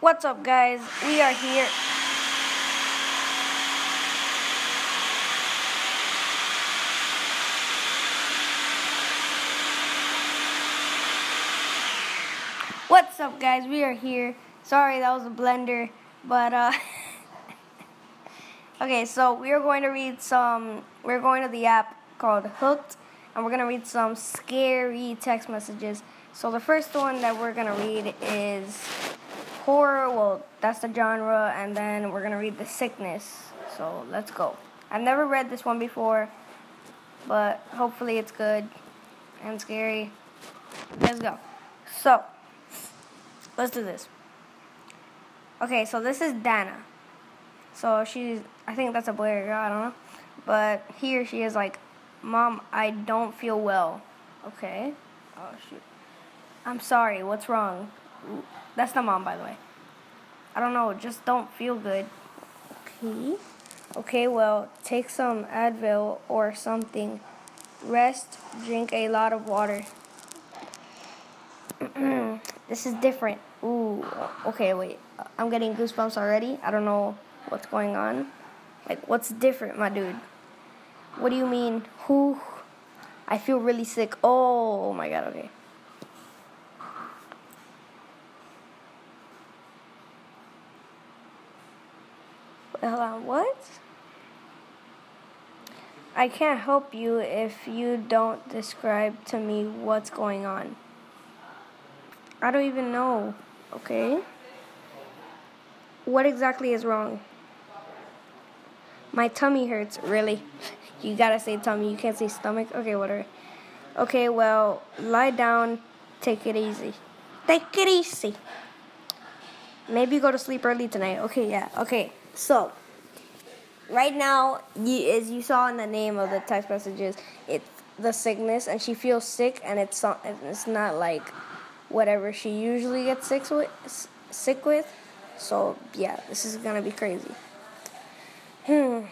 What's up, guys? We are here. What's up, guys? We are here. Sorry, that was a blender, but uh. okay, so we are going to read some. We're going to the app called Hooked, and we're gonna read some scary text messages. So the first one that we're gonna read is horror. Well, that's the genre, and then we're gonna read the sickness. So let's go. I've never read this one before, but hopefully it's good and scary. Let's go. So let's do this. Okay, so this is Dana. So she's, I think that's a boy or girl, I don't know. But here she is like, Mom, I don't feel well. Okay. Oh, shoot. I'm sorry, what's wrong? That's not mom, by the way. I don't know, just don't feel good. Okay. Okay, well, take some Advil or something. Rest, drink a lot of water. this is different. Ooh, okay, wait. I'm getting goosebumps already. I don't know what's going on. Like, what's different, my dude? What do you mean? Who? I feel really sick. Oh my god, okay. On, what? I can't help you if you don't describe to me what's going on. I don't even know, okay? What exactly is wrong? My tummy hurts, really. You gotta say tummy, you can't say stomach. Okay, whatever. Okay, well, lie down, take it easy. Take it easy. Maybe go to sleep early tonight. Okay, yeah. Okay, so right now, you, as you saw in the name of the text messages, it's the sickness, and she feels sick, and it's it's not like whatever she usually gets sick with. Sick with. So yeah, this is gonna be crazy. Hmm.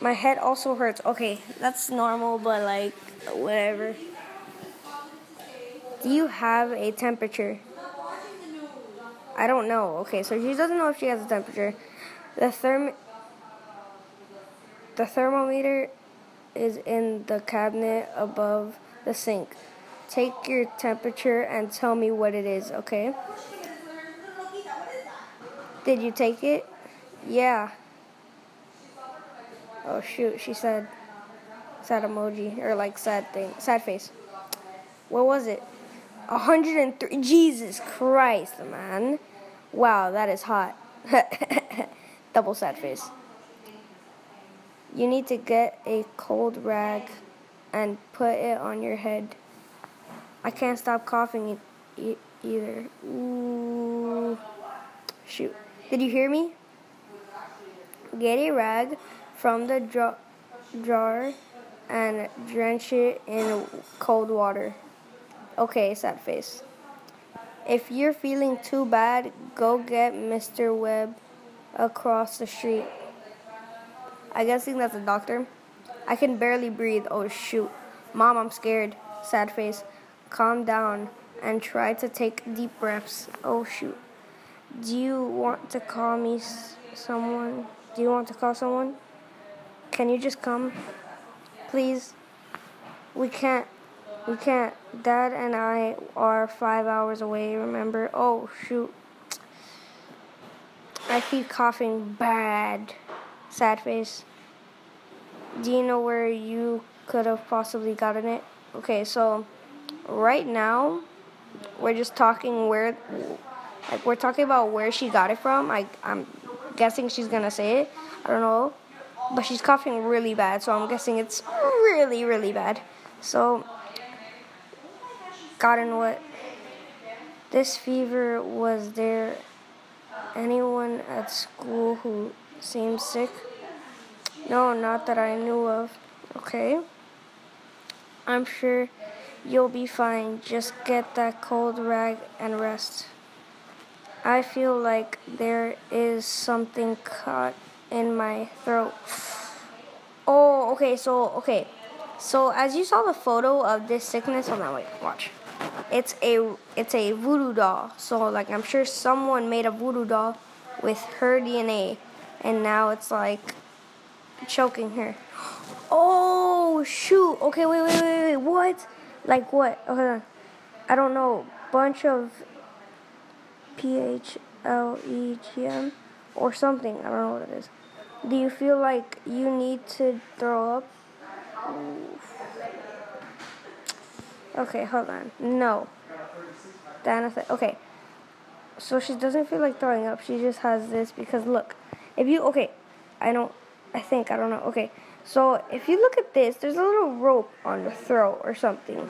My head also hurts. Okay, that's normal, but like, whatever. Do you have a temperature? I don't know. Okay, so she doesn't know if she has a temperature. The therm the thermometer is in the cabinet above the sink. Take your temperature and tell me what it is, okay? Did you take it? Yeah. Oh shoot, she said sad emoji or like sad thing, sad face. What was it? 103. Jesus Christ, man. Wow, that is hot. Double sad face. You need to get a cold rag and put it on your head. I can't stop coughing e- either. Ooh. Shoot. Did you hear me? Get a rag from the jar and drench it in cold water. Okay, sad face. If you're feeling too bad, go get Mr. Webb across the street. I guess that's a doctor. I can barely breathe. Oh shoot. Mom, I'm scared. Sad face. Calm down and try to take deep breaths. Oh shoot. Do you want to call me someone? Do you want to call someone? Can you just come? Please? We can't. We can't. Dad and I are five hours away, remember? Oh, shoot. I keep coughing bad. Sad face. Do you know where you could have possibly gotten it? Okay, so right now we're just talking where like we're talking about where she got it from. I I'm guessing she's gonna say it. I don't know but she's coughing really bad, so I'm guessing it's really, really bad. So, gotten what? This fever was there anyone at school who seemed sick? No, not that I knew of. Okay. I'm sure you'll be fine. Just get that cold rag and rest. I feel like there is something caught in my throat. Oh, okay, so, okay. So, as you saw the photo of this sickness, hold on, wait, watch. It's a it's a voodoo doll. So like I'm sure someone made a voodoo doll with her DNA, and now it's like choking her. Oh shoot! Okay, wait, wait, wait, wait. What? Like what? Hold on. I don't know. Bunch of P H L E G M or something. I don't know what it is. Do you feel like you need to throw up? Okay, hold on. No. Diana said, okay. So she doesn't feel like throwing up. She just has this because look, if you, okay, I don't, I think, I don't know. Okay, so if you look at this, there's a little rope on the throat or something.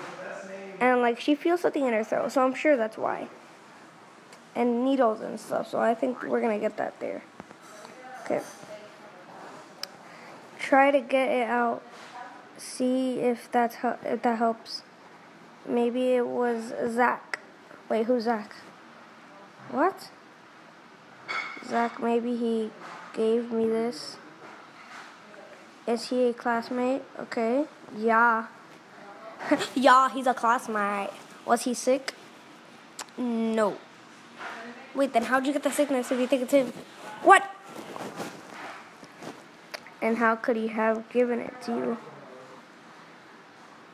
And like she feels something in her throat, so I'm sure that's why. And needles and stuff, so I think we're gonna get that there. Okay. Try to get it out. See if that's if that helps. Maybe it was Zach. Wait, who's Zach? What? Zach, maybe he gave me this. Is he a classmate? Okay. Yeah. yeah, he's a classmate. Was he sick? No. Wait, then how'd you get the sickness if you think it's him? What? And how could he have given it to you?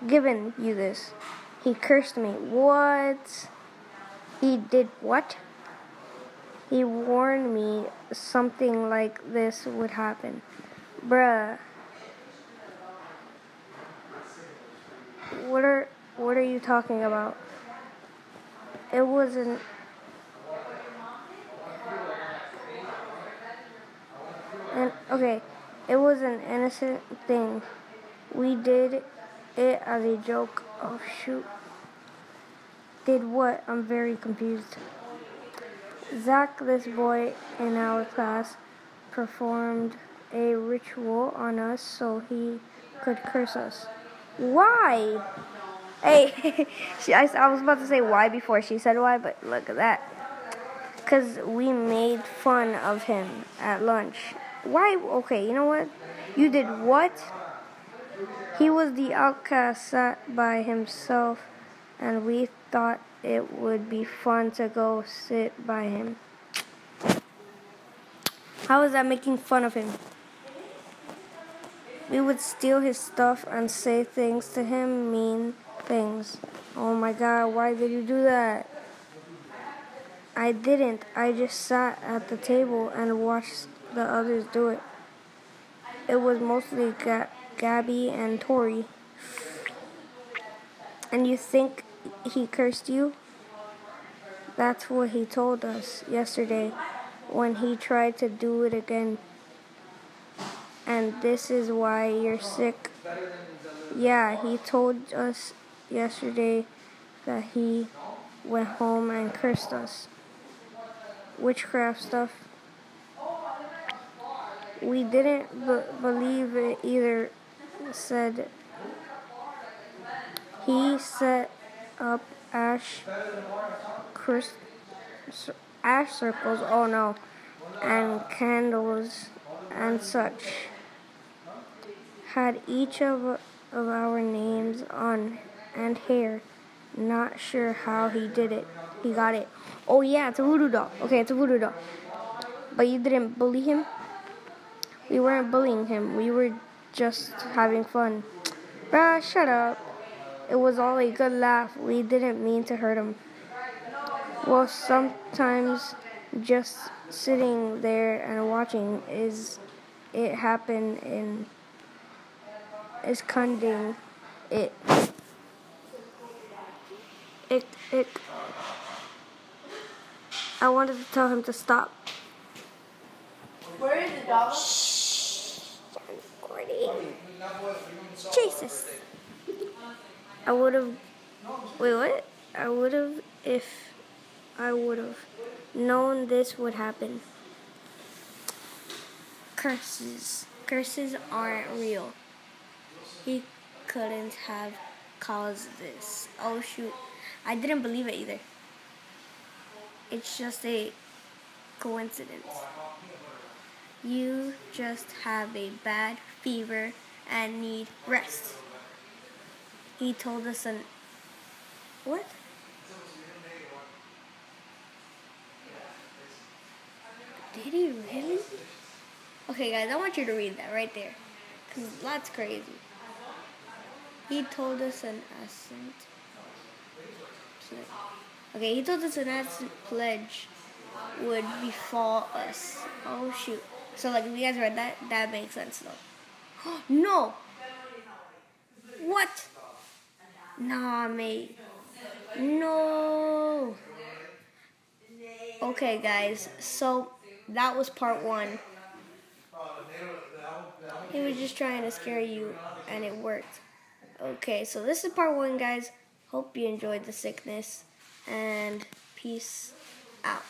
Given you this? He cursed me. What? He did what? He warned me something like this would happen. Bruh. What are what are you talking about? It wasn't and okay, it was an innocent thing. We did it as a joke. Oh shoot. Did what? I'm very confused. Zach, this boy in our class, performed a ritual on us so he could curse us. Why? Hey, she, I, I was about to say why before she said why, but look at that. Because we made fun of him at lunch. Why? Okay, you know what? You did what? He was the outcast sat by himself, and we thought it would be fun to go sit by him. How is that making fun of him? We would steal his stuff and say things to him, mean things. Oh my god, why did you do that? I didn't. I just sat at the table and watched the others do it. It was mostly Ga- Gabby and Tori. And you think he cursed you? That's what he told us yesterday when he tried to do it again. And this is why you're sick. Yeah, he told us yesterday that he went home and cursed us. Witchcraft stuff. We didn't b- believe it either, said he set up ash Chris, ash circles, oh no, and candles and such. Had each of, of our names on and hair. Not sure how he did it. He got it. Oh yeah, it's a voodoo doll. Okay, it's a voodoo doll. But you didn't bully him? We weren't bullying him. We were just having fun. Bruh, shut up. It was all a good laugh. We didn't mean to hurt him. Well, sometimes just sitting there and watching is it happen in is cunding it it it I wanted to tell him to stop. Where is the dog? Jesus. I would have. Wait, what? I would have if I would have known this would happen. Curses. Curses aren't real. He couldn't have caused this. Oh shoot. I didn't believe it either. It's just a coincidence. You just have a bad fever and need rest. He told us an. What? Did he really? Okay, guys, I want you to read that right there. Because that's crazy. He told us an ascent. Okay, he told us an ascent pledge would befall us. Oh, shoot. So, like, if you guys read that, that makes sense, though. no! What? Nah, mate. No. Okay, guys. So that was part one. He was just trying to scare you, and it worked. Okay, so this is part one, guys. Hope you enjoyed the sickness, and peace out.